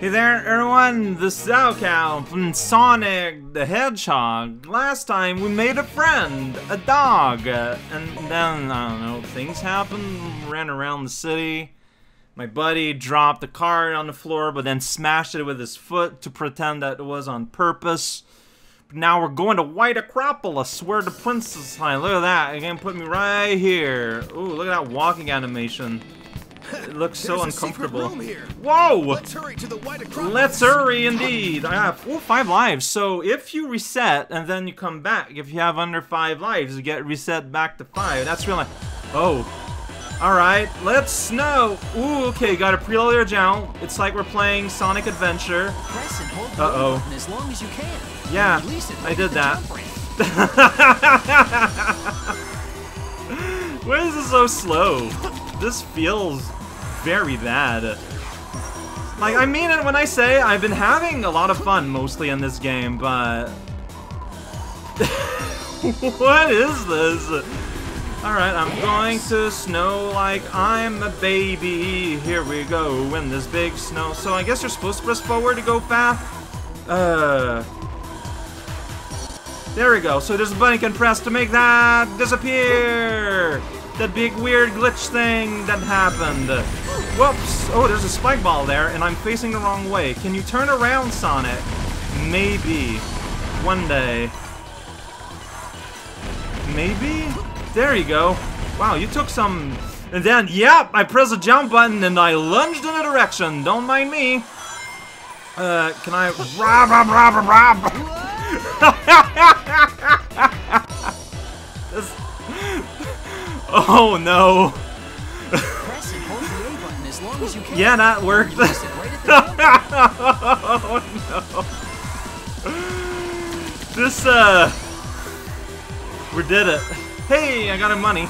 Hey there, everyone! This is raocow from Sonic the Hedgehog. Last time we made a friend, a dog, and then, I don't know, things happened, ran around the city. My buddy dropped the card on the floor, but then smashed it with his foot to pretend that it was on purpose. But now we're going to White Acropolis, where the princess line. Look at that, again, put me right here. Ooh, look at that walking animation. It looks so There's uncomfortable. room here. Whoa! Let's hurry to the White Acropolis. Let's hurry indeed. I have oh, five lives. So if you reset and then you come back, if you have under five lives, you get reset back to five. That's really. Oh. Alright, let's snow. Ooh, okay, got a preloader jump. It's like we're playing Sonic Adventure. Press and hold the Uh-oh. As long as you can. Yeah, I did that. jump ramp. Why is this so slow? This feels very bad. Like, I mean it when I say I've been having a lot of fun mostly in this game, but... what is this? Alright, I'm going to snow like I'm a baby. Here we go in this big snow. So I guess you're supposed to press forward to go fast? Uh... There we go. So there's a button you can press to make that disappear. That big weird glitch thing that happened. Whoops. Oh, there's a spike ball there, and I'm facing the wrong way. Can you turn around, Sonic? Maybe. One day. Maybe? There you go. Wow, you took some... And then, yep, I pressed the jump button and I lunged in a direction. Don't mind me. Uh, can I... you no! Yeah, that worked. Release it right at the jump ramp. oh no. This, uh. We did it. Hey, I got him money.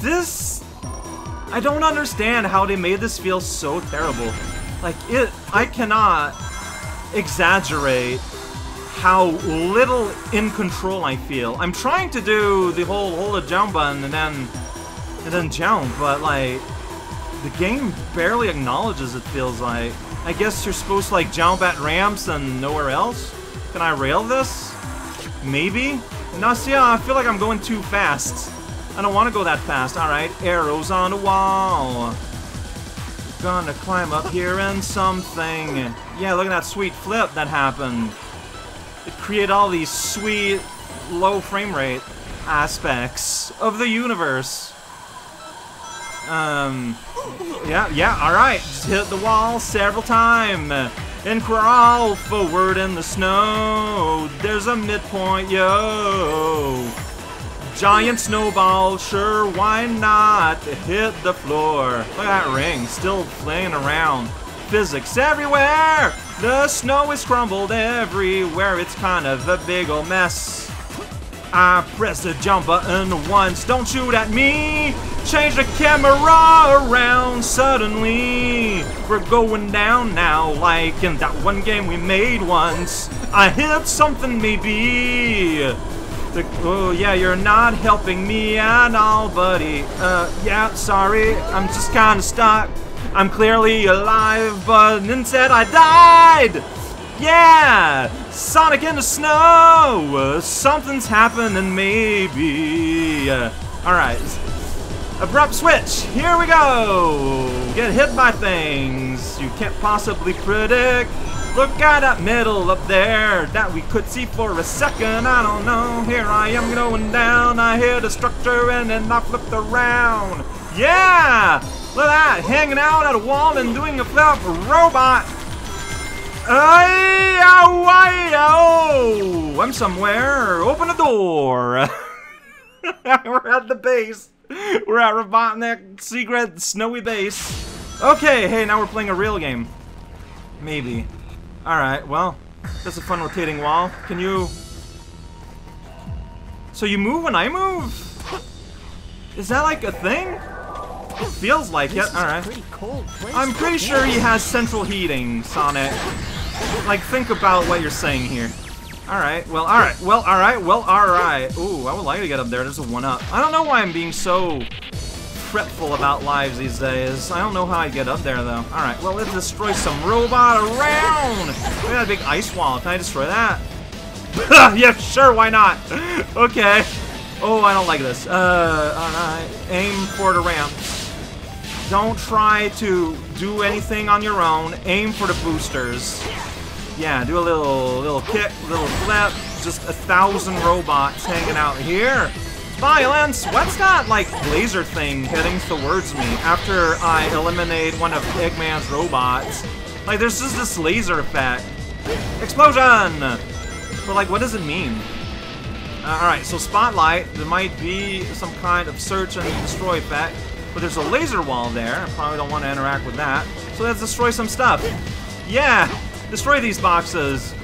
This. I don't understand how they made this feel so terrible. Like, it. I cannot exaggerate how little in control I feel. I'm trying to do the whole hold a jump button and then. and then jump, but like. The game barely acknowledges it feels like. I guess you're supposed to like jump at ramps and nowhere else? Can I rail this? Maybe? No, I feel like I'm going too fast. I don't want to go that fast. Alright, arrows on the wall. Gonna climb up here and something. Yeah, look at that sweet flip that happened. It created all these sweet, low frame rate aspects of the universe. Um, yeah, yeah, alright. Just hit the wall several times. And crawl forward in the snow. There's a midpoint, yo. Giant snowball, sure, why not? Hit the floor. Look at that ring, still playing around. Physics everywhere! The snow is crumbled everywhere. It's kind of a big ol' mess. I press the jump button once, don't shoot at me! Change the camera around suddenly! We're going down now, like in that one game we made once. I hit something, maybe! The, oh, yeah, you're not helping me at all, buddy. Uh, yeah, sorry, I'm just kinda stuck. I'm clearly alive, but instead I died! Yeah! Sonic in the snow! Something's happening, maybe. Uh, Alright. Abrupt switch! Here we go! Get hit by things you can't possibly predict. Look at that middle up there that we could see for a second. I don't know. Here I am going down. I hit a structure and then I flipped around. Yeah! Look at that! Hanging out at a wall and doing a flip robot. Ay, ow, ow. I'm somewhere. Open the door. We're at the base. We're at Robotnik secret snowy base. Okay, hey, now we're playing a real game. Maybe. Alright, well, that's a fun rotating wall. Can you... So you move when I move? Is that like a thing? Feels like it. is Alright. pretty cold place. I'm pretty sure he has central heating, Sonic. Like, think about what you're saying here. Alright, well, alright, well, alright, well, alright. Ooh, I would like to get up there. There's a one up. I don't know why I'm being so fretful about lives these days. I don't know how I get up there, though. Alright, well, let's destroy some robot around! Look at that big ice wall. Can I destroy that? yeah, sure, why not? okay. Oh, I don't like this. Uh, alright. Aim for the ramp. Don't try to do anything on your own. Aim for the boosters. Yeah, do a little little kick, little flip. Just a thousand robots hanging out here. Violence! What's that, like, laser thing heading towards me after I eliminate one of Eggman's robots? Like, there's just this laser effect. Explosion! But, like, what does it mean? Uh, Alright, so Spotlight, there might be some kind of search and destroy effect, but there's a laser wall there. I probably don't want to interact with that. So let's destroy some stuff. Yeah! Destroy these boxes.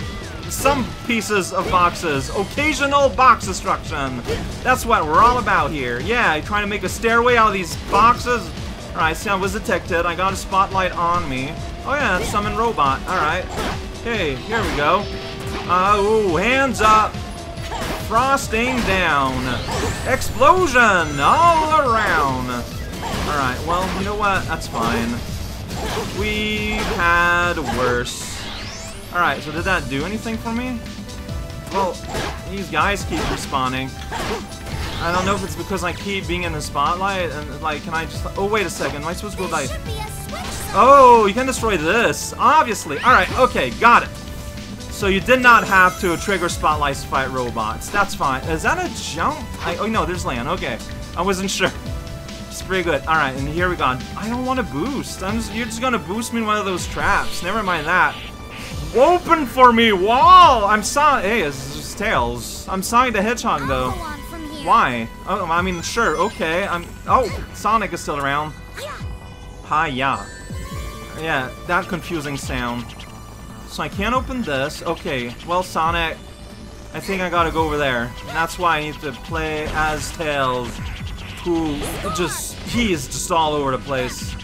Some pieces of boxes. Occasional box destruction. That's what we're all about here. Yeah, trying to make a stairway out of these boxes? Alright, see, I was detected. I got a spotlight on me. Oh yeah, summon robot. Alright. Okay, here we go. Uh, hands up. Frosting down. Explosion all around. Alright, well, you know what? That's fine. We've had worse. Alright, so did that do anything for me? Well, these guys keep respawning. I don't know if it's because I keep being in the spotlight and like, can I just... Oh, wait a second. Am I supposed to go like... Oh, you can destroy this. Obviously. Alright, okay, got it. So you did not have to trigger spotlights to fight robots. That's fine. Is that a jump? I, oh, no, there's land. Okay. I wasn't sure. It's pretty good. Alright, and here we go. I don't want to boost. I'm just, you're just to boost me in one of those traps. Never mind that. Open for me, wall! I'm sorry. Hey, it's just Tails. I'm Sonic the Hedgehog, though. Why? Oh, I mean, sure, okay. I'm. Oh, Sonic is still around. Hi, yeah. Yeah, that confusing sound. So I can't open this. Okay, well, Sonic, I think I gotta go over there. And that's why I need to play as Tails, who just, he is just all over the place.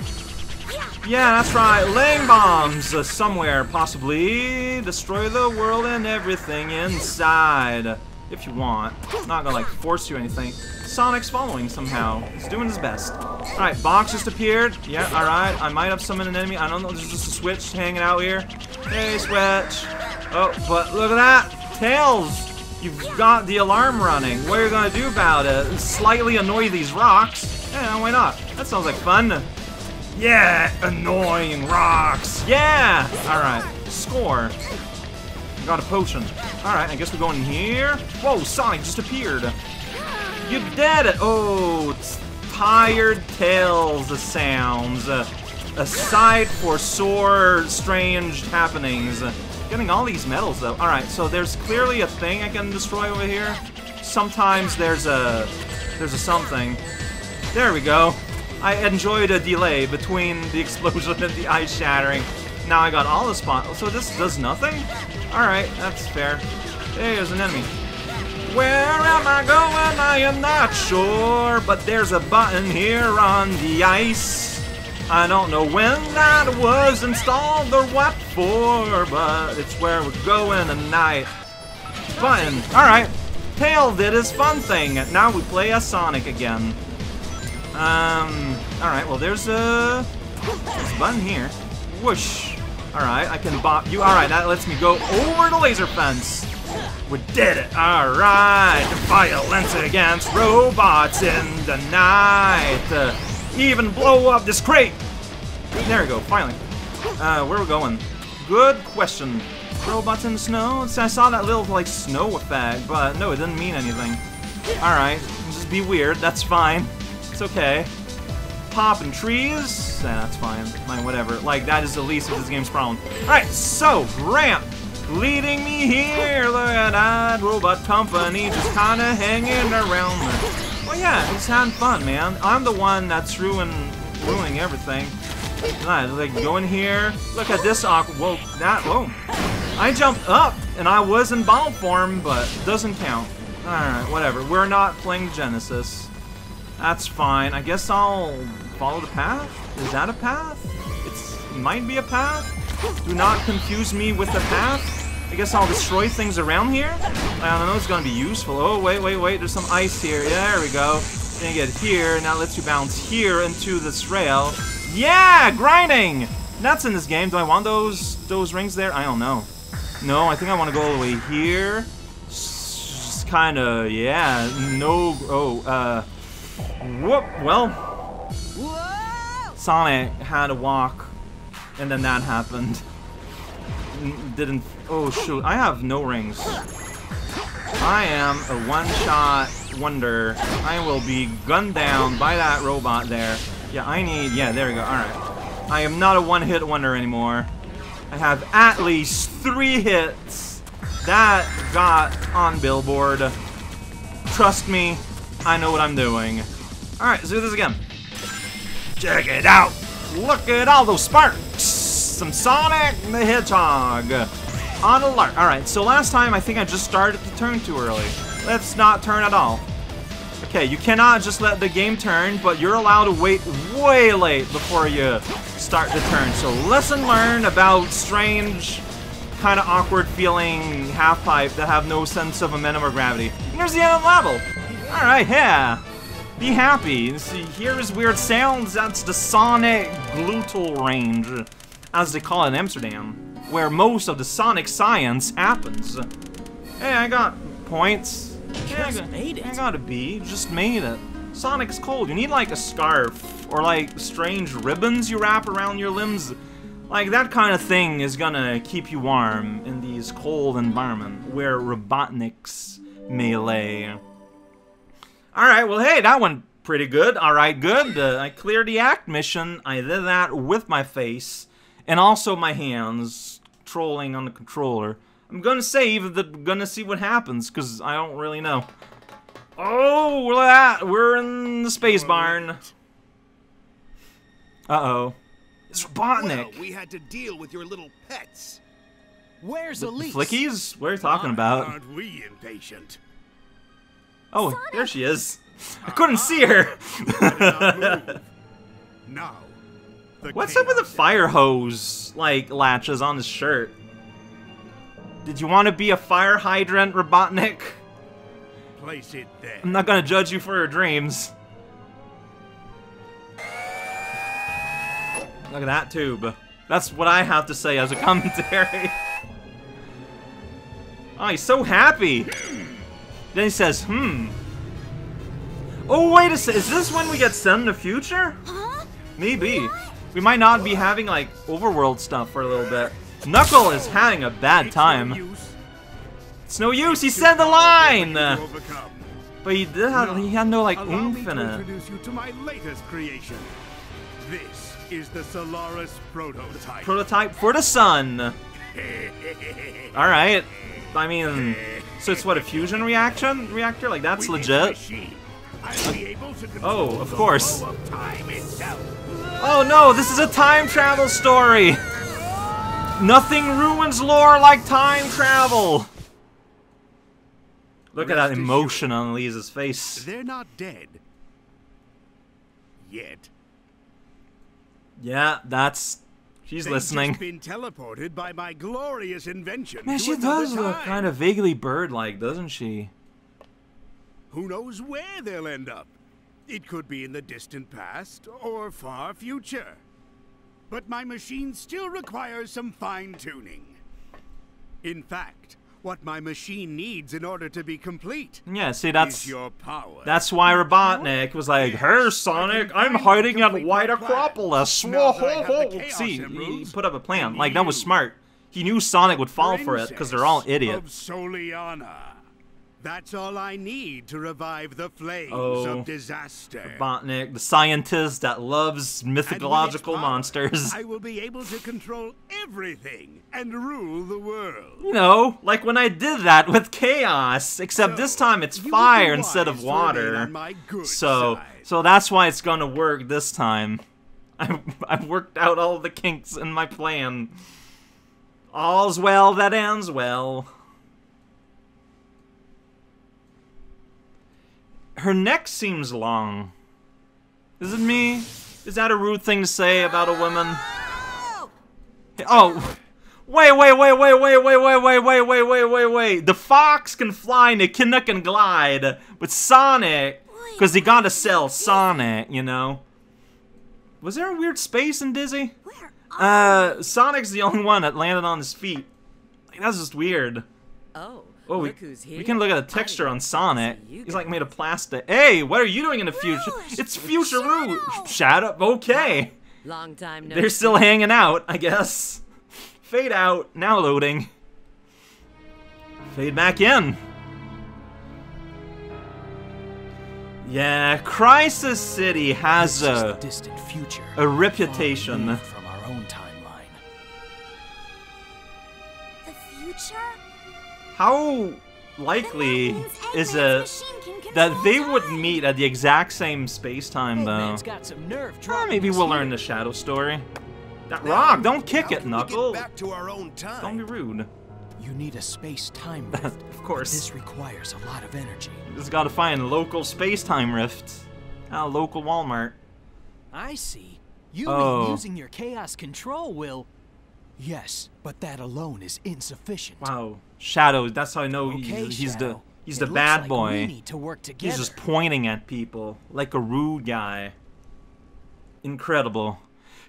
Yeah, that's right. Laying bombs uh, somewhere, possibly. Destroy the world and everything inside. If you want. Not gonna, like, force you anything. Sonic's following somehow. He's doing his best. Alright, box just appeared. Yeah, alright. I might have summoned an enemy. I don't know. There's just a switch hanging out here. Hey, switch. Oh, but look at that. Tails. You've got the alarm running. What are you gonna do about it? Slightly annoy these rocks? Yeah, why not? That sounds like fun. Yeah, annoying rocks. Yeah. All right, score. Got a potion. All right, I guess we're going here. Whoa, Sonic just appeared. You did it. Oh, it's tired tails. The sounds. Uh, aside for sore, strange happenings. Getting all these medals though. All right, so there's clearly a thing I can destroy over here. Sometimes there's a there's a something. There we go. I enjoyed a delay between the explosion and the ice shattering. Now I got all the spot. So this does nothing? Alright, that's fair. Hey, there's an enemy. Where am I going? I am not sure. But there's a button here on the ice. I don't know when that was installed or what for, but it's where we're going tonight. Fun. Alright. Tail did his fun thing. Now we play as Sonic again. Um, alright, well there's a, there's a button here. Whoosh. Alright, I can bop you. Alright, that lets me go over the laser fence. We did it. Alright, violence against robots in the night. Uh, even blow up this crate. There we go, finally. Uh, where are we going? Good question. Robots in the snow? I saw that little, like, snow effect, but no, it didn't mean anything. Alright, just be weird, that's fine. It's okay. Popping trees? Yeah, that's fine. Fine, whatever. Like, that is the least of this game's problem. Alright, so, ramp! Leading me here, look at that robot company just kinda hanging around me. Well, yeah, he's having fun, man. I'm the one that's ruin, ruining everything. Right, like, go in here. Look at this awkward. Whoa, that, whoa. I jumped up, and I was in bomb form, but doesn't count. Alright, whatever. We're not playing Genesis. That's fine. I guess I'll follow the path? Is that a path? It's, it might be a path? Do not confuse me with the path. I guess I'll destroy things around here? I don't know, it's gonna be useful. Oh, wait, wait, wait, there's some ice here. Yeah, there we go. You get here, now it lets you bounce here into this rail. Yeah, grinding! That's in this game. Do I want those those rings there? I don't know. No, I think I want to go all the way here. Kind of, yeah. No, oh, uh, whoop. Well! Sonic had a walk, and then that happened. Didn't. Oh shoot! I have no rings. I am a one-shot wonder. I will be gunned down by that robot there. Yeah, I need. Yeah, there we go. All right. I am not a one-hit wonder anymore. I have at least three hits. That got on Billboard. Trust me, I know what I'm doing. All right, let's do this again. Check it out! Look at all those sparks! Some Sonic the Hedgehog on alert. Alright, so last time I think I just started to turn too early. Let's not turn at all. Okay, you cannot just let the game turn, but you're allowed to wait way late before you start the turn. So lesson learned about strange, kind of awkward feeling half-pipe that have no sense of momentum or gravity. And there's the end of the level! Alright, yeah. Be happy. See, here's weird sounds. That's the sonic glutal range, as they call it in Amsterdam, where most of the sonic science happens. Hey, I got points. Just made it. I got a B. Just made it. Sonic's cold. You need like a scarf or like strange ribbons you wrap around your limbs. Like that kind of thing is gonna keep you warm in these cold environment where Robotnik's may lay. Alright, well, hey, that went pretty good. Alright, good. Uh, I cleared the act mission. I did that with my face and also my hands trolling on the controller. I'm gonna save, the, gonna see what happens, because I don't really know. Oh, look at that. We're in the space barn. Uh-oh. It's Robotnik. Well, we had to deal with your little pets. Where's Elise? Flickies? What are you talking about? Aren't we impatient? Oh, there she is. I ah, couldn't see her. Now. What's up with the fire hose, like, latches on his shirt? Did you want to be a fire hydrant, Robotnik? Place it there. I'm not gonna judge you for your dreams. Look at that tube. That's what I have to say as a commentary. oh, he's so happy. Then he says, hmm. Oh, wait a sec. Is this when we get sent in the future? Maybe. We might not be having, like, overworld stuff for a little bit. Knuckle is having a bad time. It's no use, he said the line! But he did have, he had no, like, oomph in it. introduce you to my latest creation. This is the Solaris prototype. Prototype for the sun. Alright. I mean, so it's what, a fusion reaction reactor? Like, that's legit? machine, I'll be able to Oh, of course. flow of time itself. Oh no, this is a time travel story! Nothing ruins lore like time travel! Look at that emotion on Elise's face. They're not dead. Yet. Yeah, that's... She's They've listening. Just been teleported by my glorious invention. Man, she does look time. kind of vaguely bird-like, doesn't she? Who knows where they'll end up? It could be in the distant past or far future. But my machine still requires some fine tuning. In fact, what my machine needs in order to be complete Yeah, see, that's... your power. That's why Robotnik was like, Her Sonic, I'm hiding at White. Acropolis. Now I have the Whoa-ho-ho. See, he put up a plan. Like, that was smart. He knew Sonic would fall for it, because they're all idiots. Of Soleanna. That's all I need to revive the flames Oh. of disaster. Robotnik, the scientist that loves And with its mythological power, monsters. I will be able to control everything and rule the world. You know, like when I did that with Chaos, except So, this time it's you would be fire instead of wise to remain water. So, side. so that's why it's gonna work this time. I've, I've worked out all the kinks in my plan. All's well that ends well. Her neck seems long. Is it me? Is that a rude thing to say about a woman? Oh, wait, wait, wait, wait, wait, wait, wait, wait, wait, wait, wait, wait, wait. The fox can fly and the echidna can glide, but Sonic Because he gotta sell Sonic, you know? Was there a weird space in Dizzy? Uh, Sonic's the only one that landed on his feet. Like, that's just weird. Oh, Oh, we, look who's here. we can look at the texture on Sonic. He's like made of plastic. Hey, what are you doing in the future? It's Future Rouge. Shadow! Shadow. Okay. Long time no They're still hanging out, I guess. Fade out. Now loading. Fade back in. Yeah, Crisis City has This a distant future. a reputation. from our own timeline. the future? How likely is Eggman's it that they would meet at the exact same space time though? Eggman's got some nerve Eh, maybe we'll learn the Shadow story. That rock, don't kick it, can Knuckle. Back to our own time. Don't be rude. You need a space-time rift. Of course. This requires a lot of energy. Just gotta find local space-time rift. Ah, local Walmart. I see. You Oh. mean using your chaos control will... Yes, but that alone is insufficient. Wow. Shadow, that's how I know Okay, he's, he's the he's It the bad like boy. We need to work together. He's just pointing at people like a rude guy. Incredible.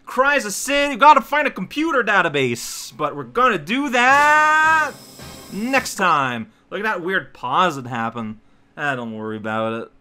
Crisis City, gotta find a computer database. But we're gonna do that next time. Look at that weird pause that happened. Ah, don't worry about it.